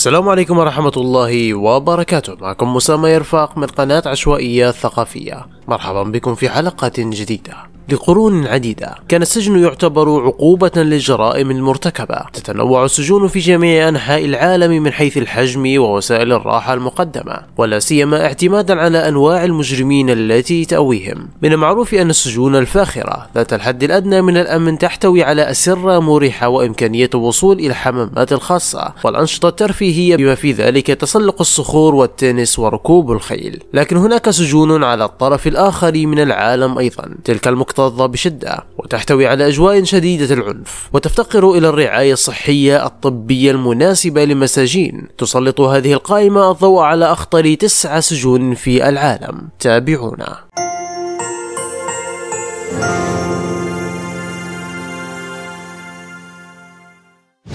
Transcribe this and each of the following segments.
السلام عليكم ورحمة الله وبركاته. معكم مسامة يرفاق من قناة عشوائية ثقافية. مرحبا بكم في حلقة جديدة. لقرون عديدة. كان السجن يعتبر عقوبة للجرائم المرتكبة. تتنوع السجون في جميع أنحاء العالم من حيث الحجم ووسائل الراحة المقدمة ولا سيما اعتمادا على أنواع المجرمين التي تأويهم. من المعروف أن السجون الفاخرة ذات الحد الأدنى من الأمن تحتوي على أسرة مريحة وإمكانية الوصول إلى الحمامات الخاصة. والأنشطة الترفيهية بما في ذلك تسلق الصخور والتنس وركوب الخيل. لكن هناك سجون على الطرف الآخر من العالم أيضا. تلك المكتظة مكتظة بشدة وتحتوي على أجواء شديدة العنف وتفتقر إلى الرعاية الصحية الطبية المناسبة للمساجين. تسلط هذه القائمة الضوء على أخطر تسعة سجون في العالم. تابعونا.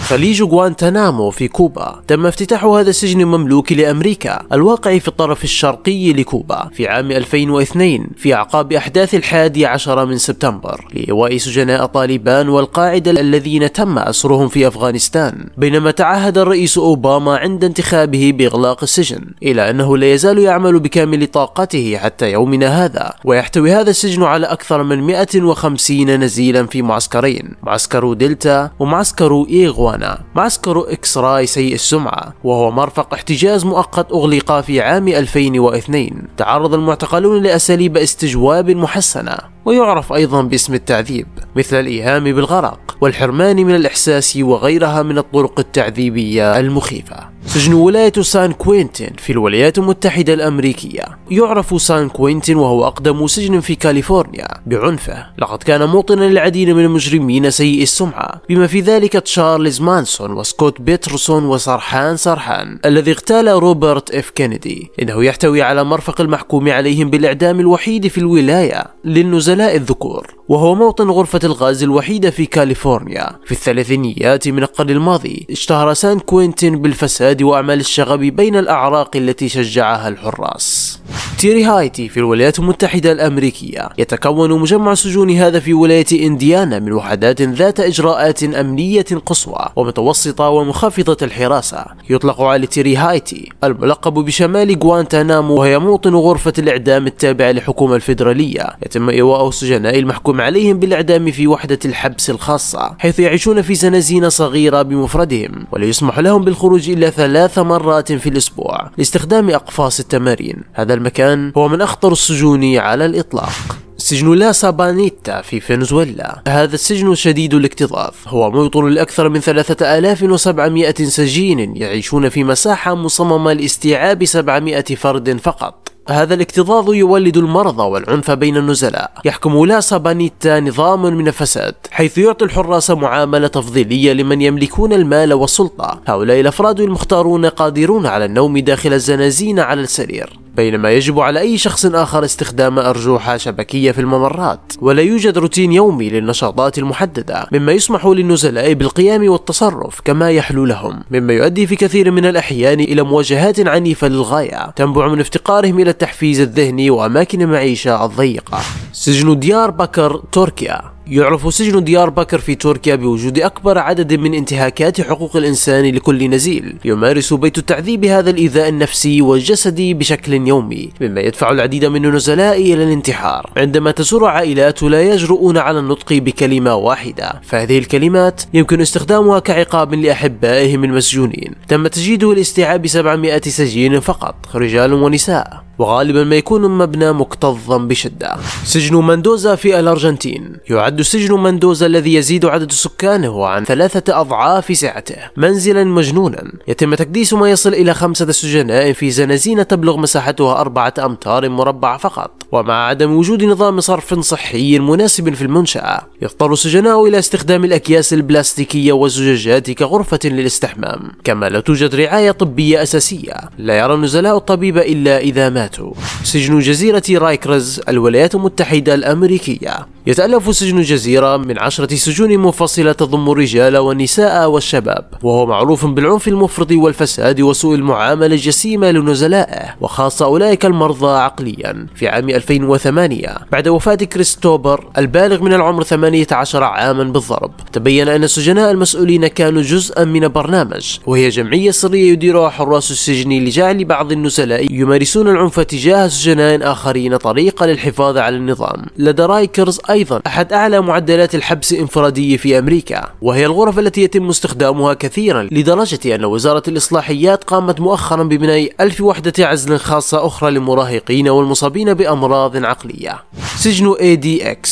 خليج غوانتنامو في كوبا تم افتتاح هذا السجن المملوكي لأمريكا الواقع في الطرف الشرقي لكوبا في عام 2002 في أعقاب أحداث الحادي عشر من سبتمبر لإيواء سجناء طالبان والقاعدة الذين تم أسرهم في أفغانستان. بينما تعهد الرئيس أوباما عند انتخابه بإغلاق السجن إلى أنه لا يزال يعمل بكامل طاقته حتى يومنا هذا ويحتوي هذا السجن على أكثر من 150 نزيلا في معسكرين معسكر دلتا ومعسكر إيغوان. ماريجوانا معسكر إكس راي سيء السمعة وهو مرفق احتجاز مؤقت أغلق في عام 2002 تعرض المعتقلون لأساليب استجواب محسنة ويعرف أيضا باسم التعذيب مثل الإيهام بالغرق والحرمان من الإحساس وغيرها من الطرق التعذيبية المخيفة. سجن ولاية سان كوينتين في الولايات المتحدة الأمريكية. يعرف سان كوينتين وهو أقدم سجن في كاليفورنيا بعنفه. لقد كان موطنا للعديد من المجرمين سيء السمعة بما في ذلك تشارلز مانسون وسكوت بيترسون وسرحان سرحان الذي اغتال روبرت إف كينيدي. إنه يحتوي على مرفق المحكوم عليهم بالإعدام الوحيد في الولاية للنزلاء الذكور. وهو موطن غرفة الغاز الوحيدة في كاليفورنيا. في الثلاثينيات من القرن الماضي اشتهر سان كوينتين بالفساد وأعمال الشغب بين الأعراق التي شجعها الحراس. تيري هايتي في الولايات المتحدة الأمريكية يتكون مجمع سجون هذا في ولاية إنديانا من وحدات ذات إجراءات أمنية قصوى ومتوسطة ومنخفضة الحراسة. يطلق على تيري هايتي الملقب بشمال غوانتانامو وهي موطن غرفة الإعدام التابعة للحكومة الفيدرالية. يتم إيواء السجناء المحكوم عليهم بالإعدام في وحدة الحبس الخاصة حيث يعيشون في زنازين صغيرة بمفردهم ولا يسمح لهم بالخروج إلا ثلاث مرات في الأسبوع لاستخدام أقفاص التمارين. هذا المكان هو من أخطر السجون على الإطلاق. سجن لا سابانيتا في فنزويلا. هذا السجن شديد الاكتظاظ. هو موطن لأكثر من 3700 سجين يعيشون في مساحة مصممة لاستيعاب 700 فرد فقط. هذا الاكتظاظ يولد المرض والعنف بين النزلاء. يحكم لا سابانيتا نظام من الفساد حيث يعطي الحراس معاملة تفضيلية لمن يملكون المال والسلطة. هؤلاء الأفراد المختارون قادرون على النوم داخل الزنازين على السرير. بينما يجب على أي شخص آخر استخدام أرجوحة شبكية في الممرات. ولا يوجد روتين يومي للنشاطات المحددة مما يسمح للنزلاء بالقيام والتصرف كما يحلو لهم. مما يؤدي في كثير من الأحيان إلى مواجهات عنيفة للغاية تنبع من افتقارهم إلى التحفيز الذهني وأماكن المعيشة الضيقة. سجن ديار بكر تركيا. يعرف سجن ديار بكر في تركيا بوجود أكبر عدد من انتهاكات حقوق الإنسان لكل نزيل. يمارس بيت التعذيب هذا الإيذاء النفسي والجسدي بشكل يومي مما يدفع العديد من النزلاء إلى الانتحار. عندما تزور عائلات لا يجرؤون على النطق بكلمة واحدة. فهذه الكلمات يمكن استخدامها كعقاب لأحبائهم المسجونين. تم تجييده لاستيعاب 700 سجين فقط رجال ونساء. وغالبا ما يكون مبنى مكتظا بشدة. سجن مندوزا في الأرجنتين. يعد سجن مندوزا الذي يزيد عدد سكانه عن ثلاثة أضعاف سعته. منزلا مجنونا. يتم تكديس ما يصل إلى خمسة سجناء في زنازين تبلغ مساحتها أربعة أمتار مربع فقط. ومع عدم وجود نظام صرف صحي مناسب في المنشأة. يضطر السجناء إلى استخدام الأكياس البلاستيكية والزجاجات كغرفة للاستحمام كما لا توجد رعاية طبية أساسية. لا يرى النزلاء الطبيب إلا إذا ماتوا. سجن جزيرة رايكرز الولايات المتحدة الأمريكية. يتألف سجن الجزيرة من عشرة سجون منفصلة تضم الرجال والنساء والشباب وهو معروف بالعنف المفرط والفساد وسوء المعاملة الجسيمة لنزلائه وخاصة أولئك المرضى عقليا. في عام 2008 بعد وفاة كريستوبر البالغ من العمر 18 عاما بالضرب تبين أن السجناء المسؤولين كانوا جزءا من برنامج وهي جمعية سرية يديرها حراس السجن لجعل بعض النزلاء يمارسون العنف تجاه سجناء آخرين طريقة للحفاظ على النظام. لدى رايكرز أيضا أحد أعلى معدلات الحبس الانفرادي في أمريكا وهي الغرف التي يتم استخدامها كثيرا لدرجة أن وزارة الإصلاحيات قامت مؤخرا ببناء ألف وحدة عزل خاصة أخرى للمراهقين والمصابين بأمراض عقلية. سجن ADX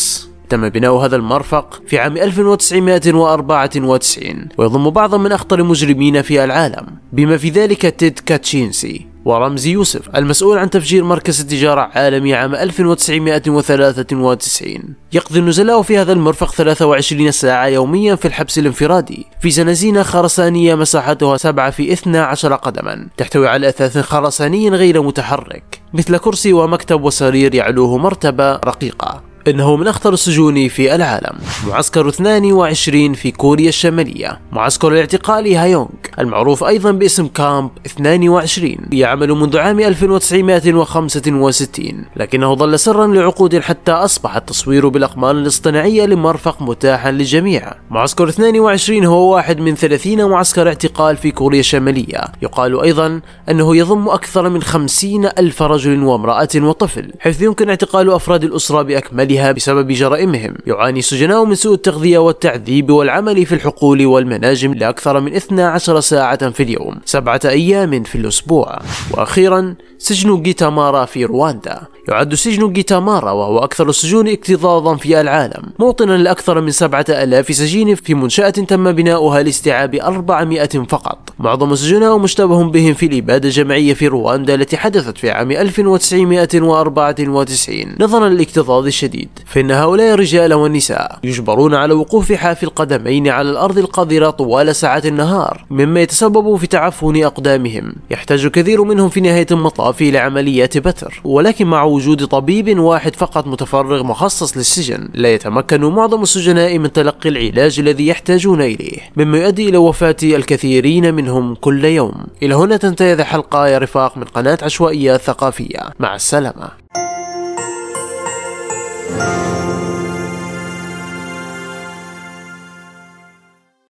تم بناء هذا المرفق في عام 1994 ويضم بعضا من أخطر المجرمين في العالم بما في ذلك تيد كاتشينسي. ورمزي يوسف المسؤول عن تفجير مركز التجارة عالمي عام 1993 يقضي النزلاء في هذا المرفق 23 ساعة يوميا في الحبس الانفرادي في زنازين خرسانية مساحتها 7 في 12 قدما تحتوي على أثاث خرساني غير متحرك مثل كرسي ومكتب وسرير يعلوه مرتبة رقيقة إنه من أخطر السجون في العالم. معسكر 22 في كوريا الشمالية. معسكر الاعتقال هايونغ. المعروف أيضا باسم كامب 22 يعمل منذ عام 1965 لكنه ظل سرا لعقود حتى أصبح التصوير بالأقمار الاصطناعية لمرفق متاحا للجميع. معسكر 22 هو واحد من 30 معسكر اعتقال في كوريا الشمالية. يقال أيضا أنه يضم أكثر من 50 ألف رجل وامرأة وطفل حيث يمكن اعتقال أفراد الأسرة بأكملها بها بسبب جرائمهم. يعاني السجناء من سوء التغذية والتعذيب والعمل في الحقول والمناجم لأكثر من 12 ساعة في اليوم سبعة أيام في الأسبوع. وأخيرا سجن جيتامارا في رواندا. يعد سجن جيتامارا وهو أكثر السجون اكتظاظا في العالم. موطنا لأكثر من سبعة ألاف سجين في منشأة تم بناؤها لاستيعاب 400 فقط. معظم السجناء مشتبه بهم في الإبادة الجماعية في رواندا التي حدثت في عام 1994 نظرا للاكتظاظ الشديد. فإن هؤلاء الرجال والنساء يجبرون على وقوف حافي القدمين على الأرض القذرة طوال ساعات النهار مما يتسبب في تعفن أقدامهم. يحتاج كثير منهم في نهاية المطاف إلى عمليات بتر. ولكن مع وجود طبيب واحد فقط متفرغ مخصص للسجن لا يتمكن معظم السجناء من تلقي العلاج الذي يحتاجون إليه مما يؤدي إلى وفاة الكثيرين منهم. كل يوم. إلى هنا تنتهي هذه الحلقة يا رفاق من قناة عشوائيات ثقافية. مع السلامة.